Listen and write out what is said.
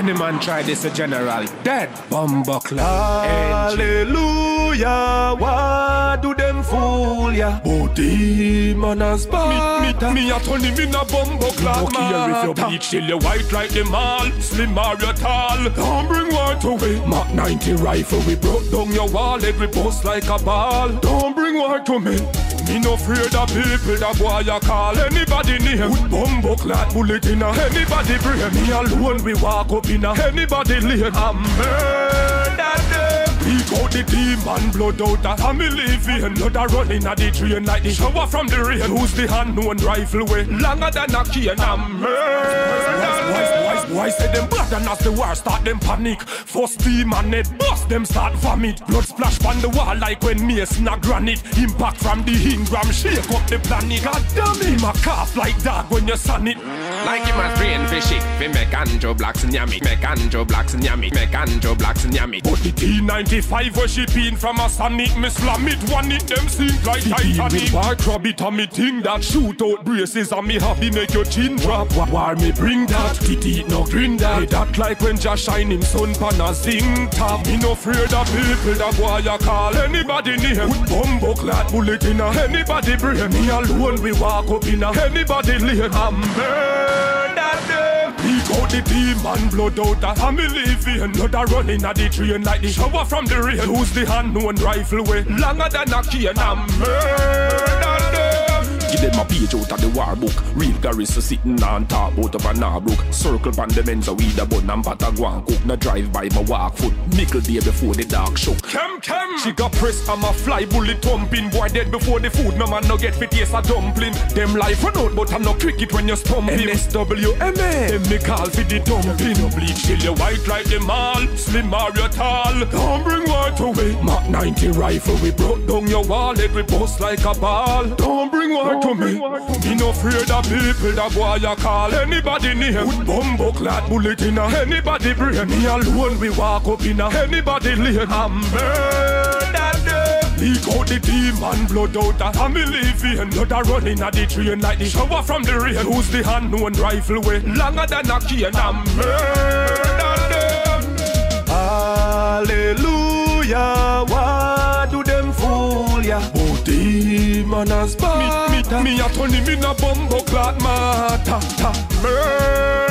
Any man try this a general. Dead. Bumbo Hallelujah, why do them fool ya? But demon has bad. Me, me, me a turn him in a bumbo clad Look here if you bleach till you white like the mall Slim or you tall. Don't bring white away Mark 90 rifle, we broke Down your wall, it we bust like a ball. Don't bring white to me. Me no afraid of people, that boy you call. Anybody name With bumbo clad bullet in a. Anybody brain Me alone, we walk up in a. Anybody lane I murder Leak out the demon blood out a family vein Blood a running a the drain like the shower from the rain. Who's the unknown rifle way? Longer than a cane I murder Why, why, why say them blood and as the war start them panic? First demon bust them start vomit Blood splash on the wall like when mason a granite. Impact from the Ingram shake up the planet. God damn him a cough like dog when you son it. Like him a spraying for shit Fi make Andrew Blacks and yummy. Make Andrew Blacks and yummy. Make Andrew Blacks and yummy. But the T95 where she been from a sonic Me slam it. One it them sink like Titanic. War crab it and me thing that shoot out braces And me. Happy make your chin drop. Wa- War me bring that. Titty no grin that. Hey, that like when Josh shine him sun pan a zing top. Me no afraid of people that boy you call anybody name. With bumbo clad bullet in a anybody brain. Me alone we walk up in a anybody lane. I'm murder them. Leak out the demon blood out a family vein. Blood a running at the train like the shower from the rain. Who's the unknown rifle way Longer than a cane. I murder them Give them a page out of the war book. Real garrison sitting on top out of a Narbrook. Circle pan the men's a weed a bun and pat a guan cook. Na drive by my walk foot. Mickle day before the dark shook. Kem kem She got pressed I'm a fly bullet thumping Boy dead before the food No man no get fit taste a dumpling Them life run out but I'm no cricket when you stumping MSWMA Them me call for the dumping Bleach till you white like the mall Slim or you tall Don't bring white away 90 rifle We broke down your wall It we bust like a ball. Don't bring white to me. Me. No afraid of people That boy you call. Anybody name. With bumbo clad bullet in a. Anybody brain. Me alone we walk up in a. Anybody lane. I murder them Leak out the demon blood out a family vein. Blood a running a the train like the shower from the rain. Who's the unknown rifle way. Longer than a cane. I murder them Hallelujah demon has bad Me, me, me a turn him in a bumbo clad matter Murder